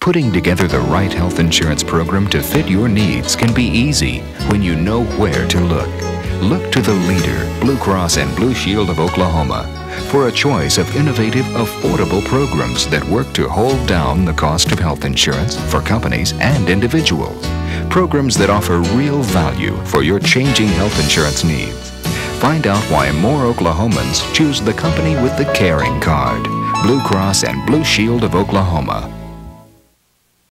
Putting together the right health insurance program to fit your needs can be easy when you know where to look. Look to the leader, Blue Cross and Blue Shield of Oklahoma, for a choice of innovative, affordable programs that work to hold down the cost of health insurance for companies and individuals. Programs that offer real value for your changing health insurance needs. Find out why more Oklahomans choose the company with the caring card, Blue Cross and Blue Shield of Oklahoma.